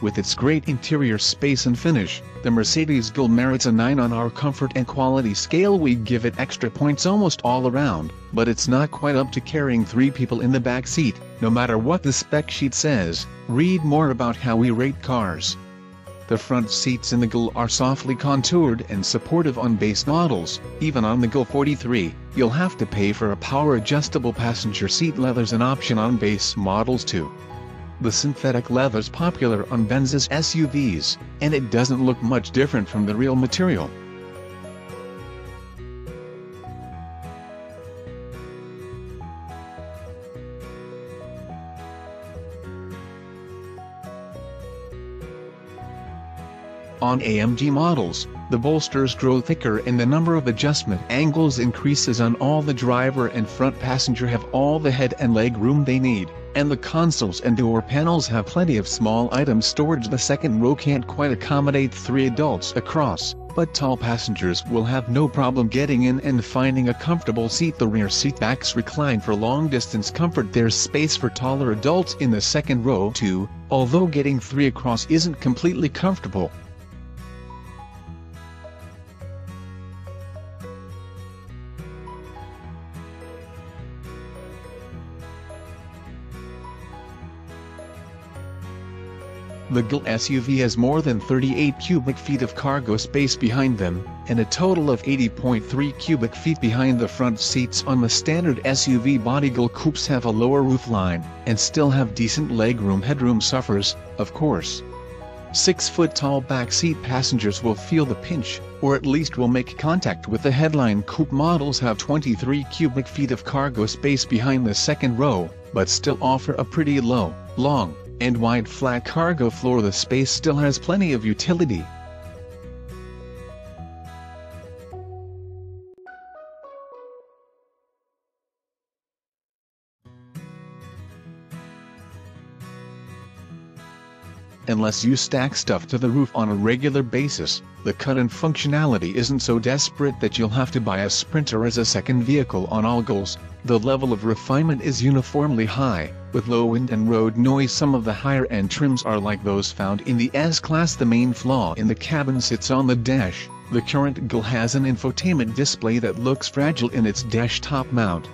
With its great interior space and finish, the Mercedes GLE merits a 9 on our comfort and quality scale we give it extra points almost all around, but it's not quite up to carrying 3 people in the back seat, no matter what the spec sheet says, read more about how we rate cars. The front seats in the GLE are softly contoured and supportive on base models, even on the GLE 43, you'll have to pay for a power adjustable passenger seat leather's an option on base models too. The synthetic leather's popular on Benz's SUVs, and it doesn't look much different from the real material. On AMG models, the bolsters grow thicker and the number of adjustment angles increases on all the driver and front passenger have all the head and leg room they need, and the consoles and door panels have plenty of small item storage the second row can't quite accommodate three adults across, but tall passengers will have no problem getting in and finding a comfortable seat. The rear seat backs recline for long distance comfort. There's space for taller adults in the second row too, although getting three across isn't completely comfortable, The GLE SUV has more than 38 cubic feet of cargo space behind them, and a total of 80.3 cubic feet behind the front seats on the standard SUV body GLE coupes have a lower roofline, and still have decent legroom headroom suffers, of course. Six-foot-tall backseat passengers will feel the pinch, or at least will make contact with the headline coupe models have 23 cubic feet of cargo space behind the second row, but still offer a pretty low, long, and wide flat cargo floor the space still has plenty of utility. Unless you stack stuff to the roof on a regular basis, the cut-in functionality isn't so desperate that you'll have to buy a Sprinter as a second vehicle on all GLEs. The level of refinement is uniformly high, with low wind and road noise some of the higher-end trims are like those found in the S-Class the main flaw in the cabin sits on the dash. The current GLE has an infotainment display that looks fragile in its dash top mount,